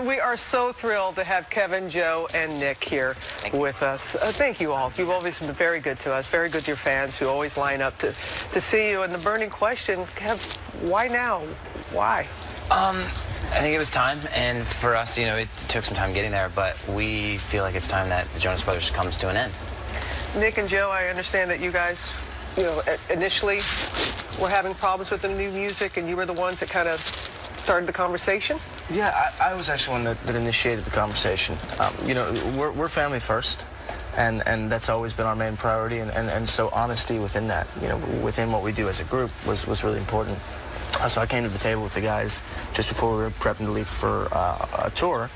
And we are so thrilled to have Kevin, Joe, and Nick here with us. Uh, thank you all. You've always been very good to us, very good to your fans who always line up to, to see you. And the burning question, Kev, why now? Why? Um, I think it was time, and for us, you know, it took some time getting there, but we feel like it's time that the Jonas Brothers comes to an end. Nick and Joe, I understand that you guys, you know, initially were having problems with the new music, and you were the ones that kind of started the conversation? Yeah, I, I was actually one that, that initiated the conversation. Um, you know, we're, we're family first, and, and that's always been our main priority, and, and, and so honesty within that, you know, within what we do as a group was, was really important. Uh, so I came to the table with the guys just before we were prepping to leave for uh, a tour,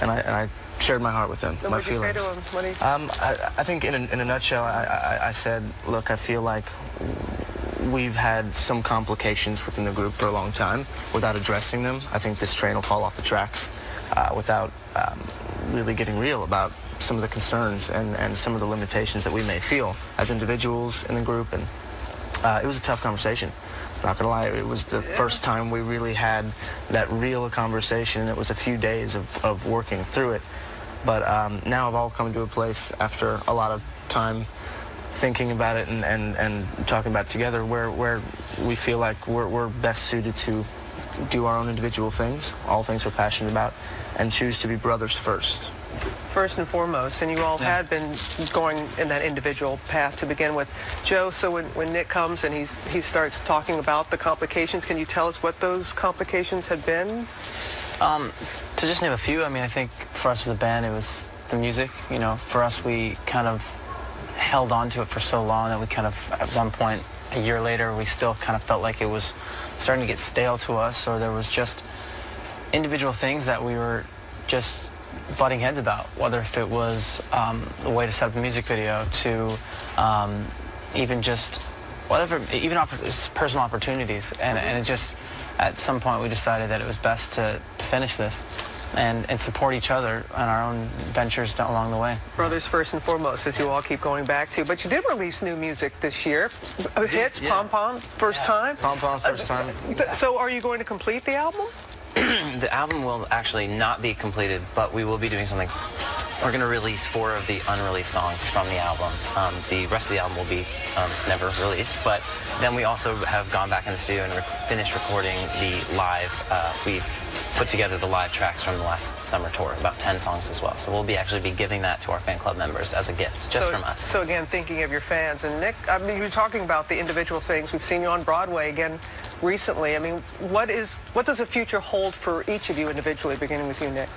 and I, and I shared my heart with them, and my what did feelings. you say to him? Um, I, I think in a, in a nutshell, I, I, I said, look, I feel like we've had some complications within the group for a long time without addressing them. I think this train will fall off the tracks uh, without um, really getting real about some of the concerns and, and some of the limitations that we may feel as individuals in the group. And uh, it was a tough conversation. Not gonna lie, it was the first time we really had that real conversation, and it was a few days of, of working through it. But um, now I've all come to a place after a lot of time thinking about it and, and, and talking about it together where, where we feel like we're, we're best suited to do our own individual things, all things we're passionate about, and choose to be brothers first. First and foremost, and you all yeah. had been going in that individual path to begin with. Joe, so when, when Nick comes and he's, he starts talking about the complications, can you tell us what those complications had been? Um, to just name a few, I mean, I think for us as a band, it was the music. You know, for us, we kind of held on to it for so long that we kind of, at one point, a year later, we still kind of felt like it was starting to get stale to us, or there was just individual things that we were just butting heads about, whether if it was um, the way to set up a music video to um, even just whatever, even opp personal opportunities. And, and it just, at some point, we decided that it was best to, to finish this and, and support each other on our own ventures along the way. Brothers first and foremost, as you all keep going back to. But you did release new music this year. Hits, yeah. Pom Pom, first yeah. time? Pom Pom, first time. Uh, so are you going to complete the album? the album will actually not be completed, but we will be doing something. We're going to release four of the unreleased songs from the album. Um, the rest of the album will be um, never released, but then we also have gone back in the studio and re finished recording the live. Uh, we put together the live tracks from the last summer tour, about 10 songs as well. So we'll be actually be giving that to our fan club members as a gift, just so, from us. So again, thinking of your fans. And Nick, I mean, you're talking about the individual things. We've seen you on Broadway again recently. I mean, what is what does the future hold for each of you individually, beginning with you, Nick?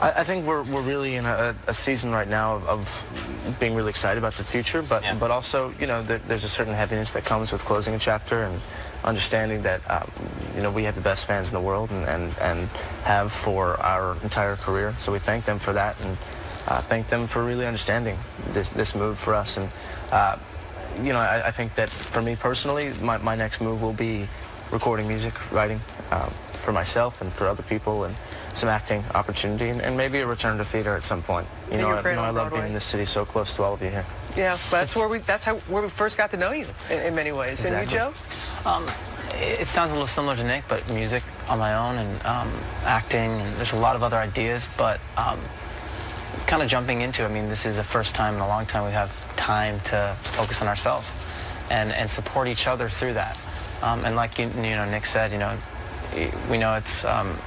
I, I think we're, we're really in a, a season right now of, of, being really excited about the future, but, yeah. but also, you know, there, there's a certain heaviness that comes with closing a chapter and understanding that, um, you know, we have the best fans in the world and, and, and have for our entire career. So we thank them for that and uh, thank them for really understanding this, this move for us. And, uh, you know, I, I, think that for me personally, my, my next move will be recording music, writing um, for myself and for other people. and some acting opportunity and, and, maybe a return to theater at some point. You know, I, you know I love being in this city so close to all of you here. Yeah, that's where we that's how where we first got to know you in, in many ways. Exactly. And you, Joe? Um, it sounds a little similar to Nick, but music on my own and um, acting, and there's a lot of other ideas, but um, kind of jumping into, I mean, this is the first time in a long time we have time to focus on ourselves and, and support each other through that. Um, and like you, you know, Nick said, you know, we know it's um,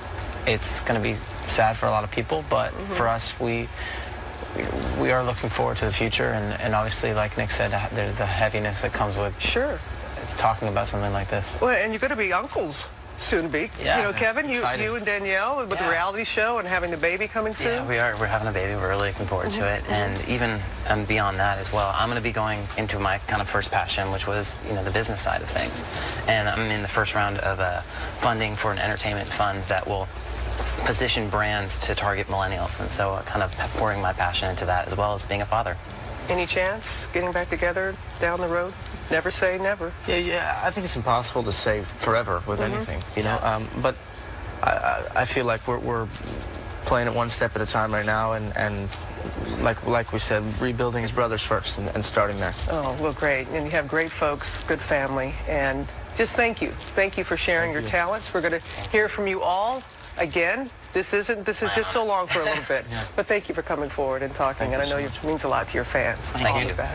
it's going to be sad for a lot of people, but mm -hmm. for us, we we are looking forward to the future, and, and obviously, like Nick said, there's the heaviness that comes with sure it's talking about something like this. Well, and you're going to be uncles soon to be. Yeah, you know, Kevin, you, you and Danielle with yeah. the reality show and having the baby coming soon. Yeah, we are. We're having a baby. We're really looking forward mm -hmm. to it. Mm-hmm. And even um, beyond that as well, I'm going to be going into my kind of first passion, which was you know the business side of things. And I'm in the first round of uh, funding for an entertainment fund that will position brands to target millennials. And so uh, kind of pouring my passion into that as well as being a father. Any chance getting back together down the road? Never say never. Yeah, yeah. I think it's impossible to say forever with mm -hmm. anything, you know. Um, but I, I feel like we're, we're playing it one step at a time right now, and, and like like we said, rebuilding his brothers first and, and starting there. Oh, well, great. And you have great folks, good family, and just thank you. Thank you for sharing thank your you. talents. We're going to hear from you all again This isn't. This is just so long for a little bit. But thank you for coming forward and talking. Thank and I know so it means a lot to your fans. Thank all you.